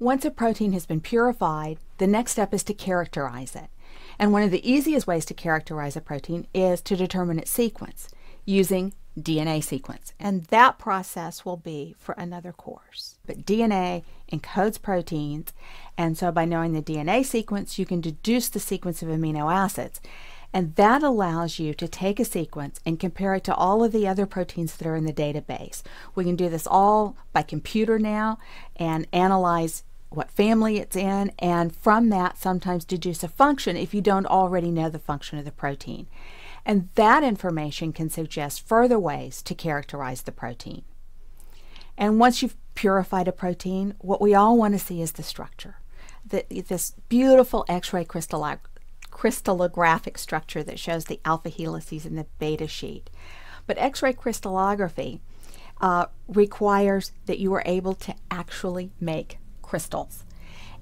Once a protein has been purified, the next step is to characterize it. And one of the easiest ways to characterize a protein is to determine its sequence using DNA sequence. And that process will be for another course. But DNA encodes proteins, and so by knowing the DNA sequence, you can deduce the sequence of amino acids. And that allows you to take a sequence and compare it to all of the other proteins that are in the database. We can do this all by computer now and analyze what family it's in, and from that, sometimes deduce a function if you don't already know the function of the protein. And that information can suggest further ways to characterize the protein. And once you've purified a protein, what we all want to see is the structure. The, this beautiful X-ray crystallographic structure that shows the alpha helices and the beta sheet. But X-ray crystallography uh, requires that you are able to actually make crystals.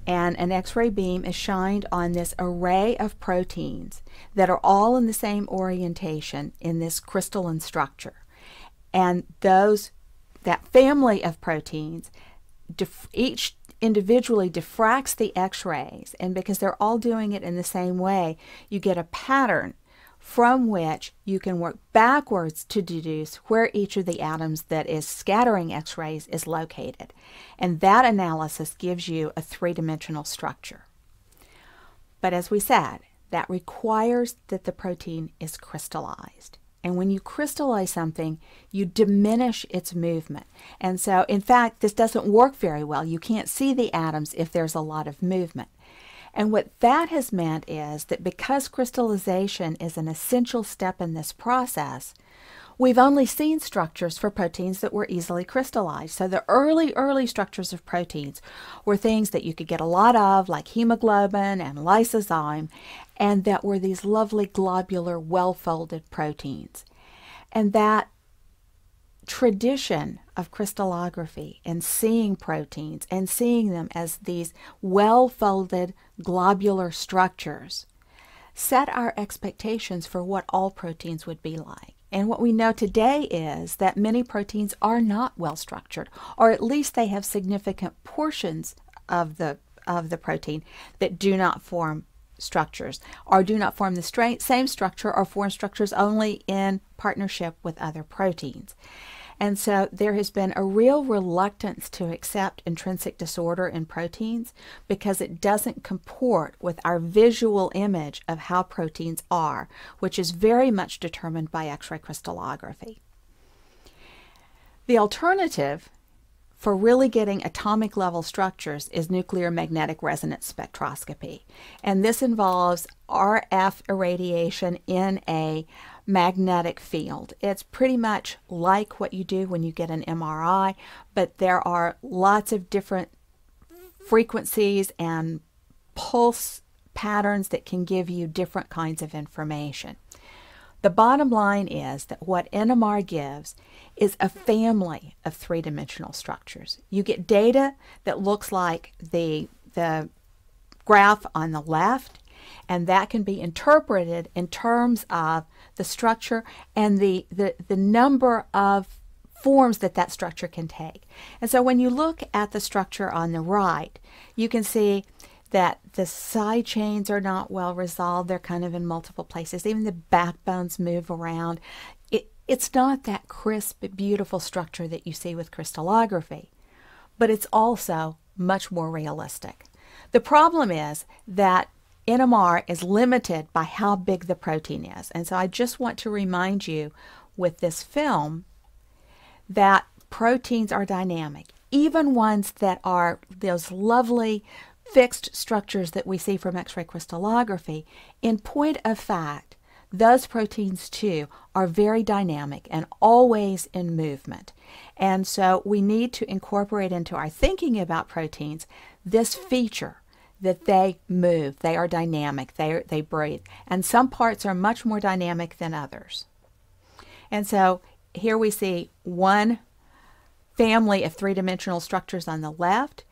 And an X-ray beam is shined on this array of proteins that are all in the same orientation in this crystalline structure. And those that family of proteins each individually diffracts the x-rays and because they're all doing it in the same way you get a pattern from which you can work backwards to deduce where each of the atoms that is scattering X-rays is located. And that analysis gives you a three-dimensional structure. But as we said, that requires that the protein is crystallized. And when you crystallize something, you diminish its movement. And so, in fact, this doesn't work very well. You can't see the atoms if there's a lot of movement. And what that has meant is that because crystallization is an essential step in this process, we've only seen structures for proteins that were easily crystallized. So the early, early structures of proteins were things that you could get a lot of, like hemoglobin and lysozyme, and that were these lovely globular, well folded proteins. And that tradition of crystallography and seeing proteins and seeing them as these well folded globular structures set our expectations for what all proteins would be like. And what we know today is that many proteins are not well structured, or at least they have significant portions of the of the protein that do not form structures or do not form the same structure or form structures only in partnership with other proteins. And so there has been a real reluctance to accept intrinsic disorder in proteins because it doesn't comport with our visual image of how proteins are, which is very much determined by X ray crystallography. The alternative for really getting atomic level structures is nuclear magnetic resonance spectroscopy. And this involves RF irradiation in a magnetic field. It's pretty much like what you do when you get an MRI, but there are lots of different frequencies and pulse patterns that can give you different kinds of information. The bottom line is that what NMR gives is a family of three-dimensional structures. You get data that looks like the, the graph on the left, and that can be interpreted in terms of the structure and the, the, the number of forms that that structure can take. And so when you look at the structure on the right, you can see that the side chains are not well resolved. They're kind of in multiple places. Even the backbones move around. It, it's not that crisp, beautiful structure that you see with crystallography, but it's also much more realistic. The problem is that NMR is limited by how big the protein is. And so I just want to remind you with this film that proteins are dynamic, even ones that are those lovely fixed structures that we see from X-ray crystallography, in point of fact, those proteins too are very dynamic and always in movement. And so we need to incorporate into our thinking about proteins this feature that they move, they are dynamic, they, they breathe. And some parts are much more dynamic than others. And so here we see one family of three dimensional structures on the left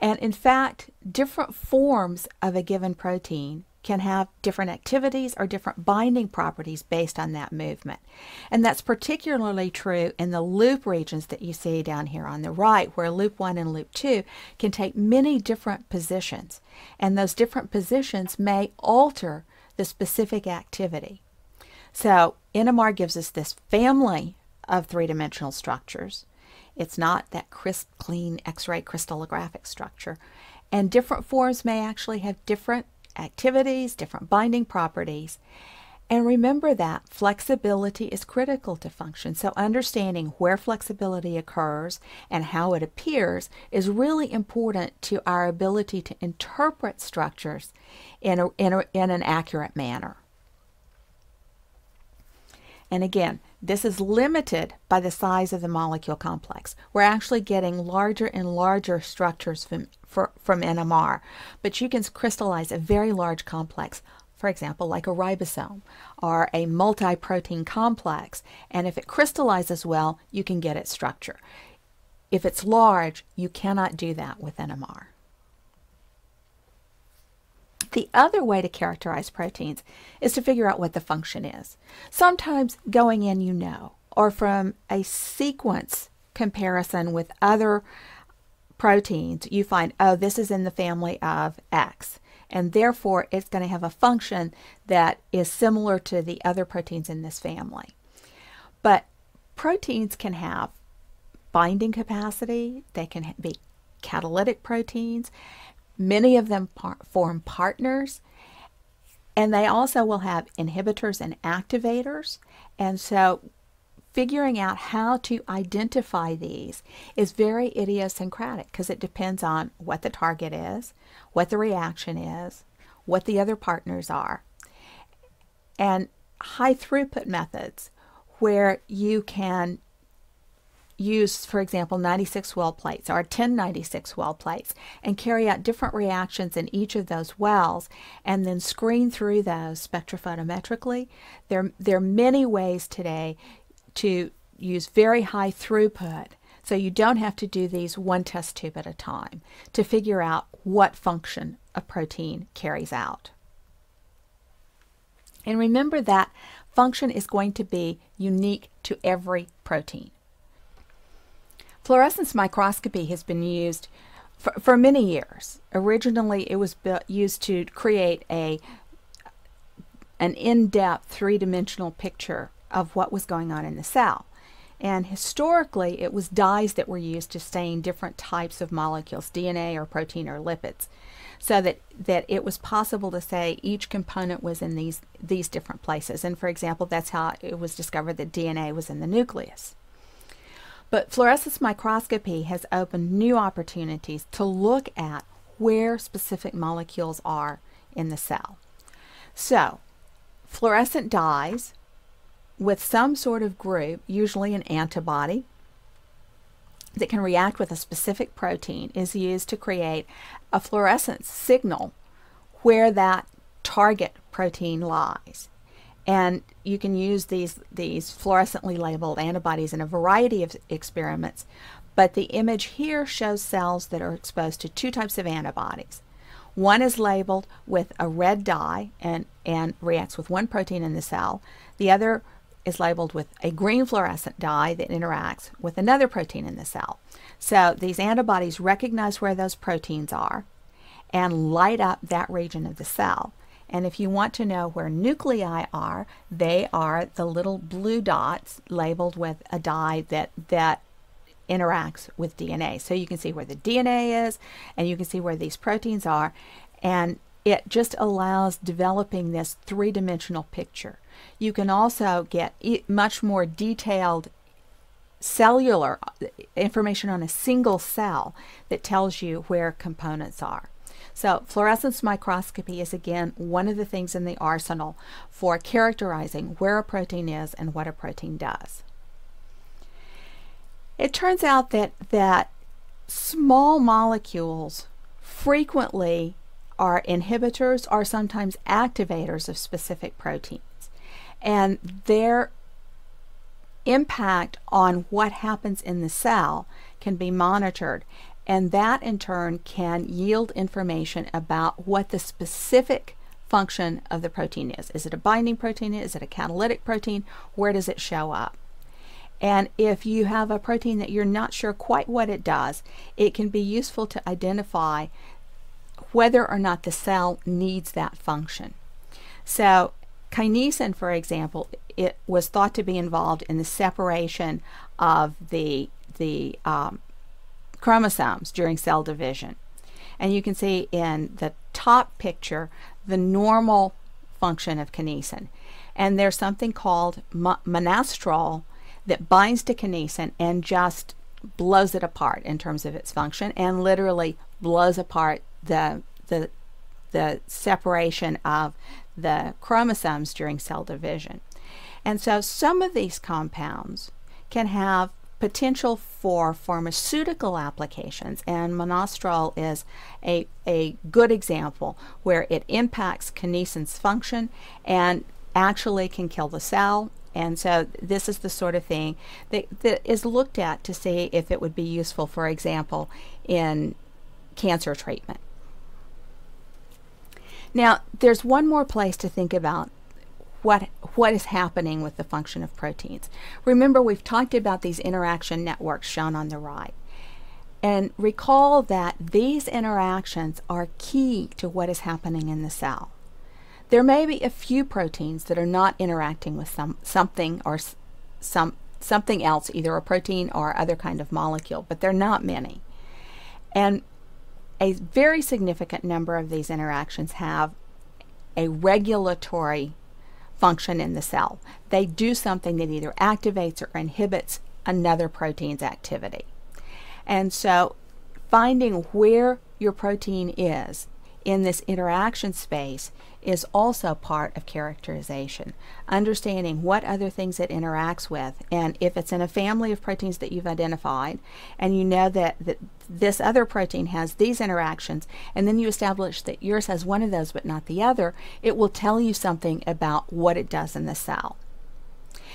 and in fact, different forms of a given protein can have different activities or different binding properties based on that movement. And that's particularly true in the loop regions that you see down here on the right, where loop 1 and loop 2 can take many different positions. And those different positions may alter the specific activity. So NMR gives us this family of three-dimensional structures. It's not that crisp, clean X-ray crystallographic structure. And different forms may actually have different activities, different binding properties. And remember that flexibility is critical to function. So understanding where flexibility occurs and how it appears is really important to our ability to interpret structures in, a, in, a, in an accurate manner. And again, this is limited by the size of the molecule complex. We're actually getting larger and larger structures from, for, from NMR, but you can crystallize a very large complex, for example, like a ribosome or a multi-protein complex, and if it crystallizes well, you can get its structure. If it's large, you cannot do that with NMR. The other way to characterize proteins is to figure out what the function is. Sometimes going in you know, or from a sequence comparison with other proteins, you find, oh, this is in the family of X. And therefore, it's going to have a function that is similar to the other proteins in this family. But proteins can have binding capacity, they can be catalytic proteins, Many of them par form partners, and they also will have inhibitors and activators. And so figuring out how to identify these is very idiosyncratic because it depends on what the target is, what the reaction is, what the other partners are. And high throughput methods where you can use, for example, 96 well plates or 1096 well plates and carry out different reactions in each of those wells and then screen through those spectrophotometrically. There, there are many ways today to use very high throughput so you don't have to do these one test tube at a time to figure out what function a protein carries out. And remember that function is going to be unique to every protein. Fluorescence microscopy has been used for, for many years. Originally, it was built, used to create a an in-depth three-dimensional picture of what was going on in the cell. And historically, it was dyes that were used to stain different types of molecules, DNA or protein or lipids, so that, that it was possible to say each component was in these, these different places. And for example, that's how it was discovered that DNA was in the nucleus. But fluorescence microscopy has opened new opportunities to look at where specific molecules are in the cell. So, fluorescent dyes with some sort of group, usually an antibody, that can react with a specific protein is used to create a fluorescence signal where that target protein lies. And you can use these, these fluorescently labeled antibodies in a variety of experiments. But the image here shows cells that are exposed to two types of antibodies. One is labeled with a red dye and, and reacts with one protein in the cell. The other is labeled with a green fluorescent dye that interacts with another protein in the cell. So these antibodies recognize where those proteins are and light up that region of the cell. And if you want to know where nuclei are, they are the little blue dots labeled with a dye that, that interacts with DNA. So you can see where the DNA is and you can see where these proteins are. And it just allows developing this three-dimensional picture. You can also get much more detailed cellular uh, information on a single cell that tells you where components are. So fluorescence microscopy is again one of the things in the arsenal for characterizing where a protein is and what a protein does. It turns out that, that small molecules frequently are inhibitors or sometimes activators of specific proteins. And their impact on what happens in the cell can be monitored and that in turn can yield information about what the specific function of the protein is. Is it a binding protein? Is it a catalytic protein? Where does it show up? And if you have a protein that you're not sure quite what it does, it can be useful to identify whether or not the cell needs that function. So kinesin, for example, it was thought to be involved in the separation of the, the um, chromosomes during cell division. And you can see in the top picture the normal function of kinesin. And there's something called monastrol that binds to kinesin and just blows it apart in terms of its function and literally blows apart the the the separation of the chromosomes during cell division. And so some of these compounds can have potential for pharmaceutical applications, and monastrol is a, a good example where it impacts kinesin's function and actually can kill the cell. And so this is the sort of thing that, that is looked at to see if it would be useful, for example, in cancer treatment. Now, there's one more place to think about what what is happening with the function of proteins. Remember, we've talked about these interaction networks shown on the right. And recall that these interactions are key to what is happening in the cell. There may be a few proteins that are not interacting with some something or some something else, either a protein or other kind of molecule, but they're not many. And a very significant number of these interactions have a regulatory function in the cell. They do something that either activates or inhibits another protein's activity. And so finding where your protein is in this interaction space is also part of characterization. Understanding what other things it interacts with, and if it's in a family of proteins that you've identified, and you know that, that this other protein has these interactions, and then you establish that yours has one of those but not the other, it will tell you something about what it does in the cell.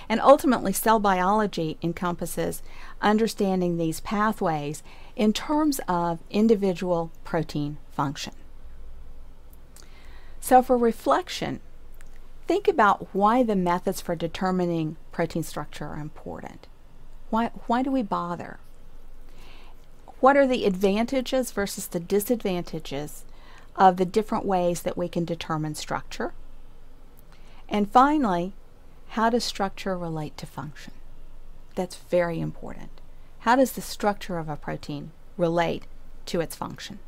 And ultimately, cell biology encompasses understanding these pathways in terms of individual protein function. So for reflection, think about why the methods for determining protein structure are important. Why, why do we bother? What are the advantages versus the disadvantages of the different ways that we can determine structure? And finally, how does structure relate to function? That's very important. How does the structure of a protein relate to its function?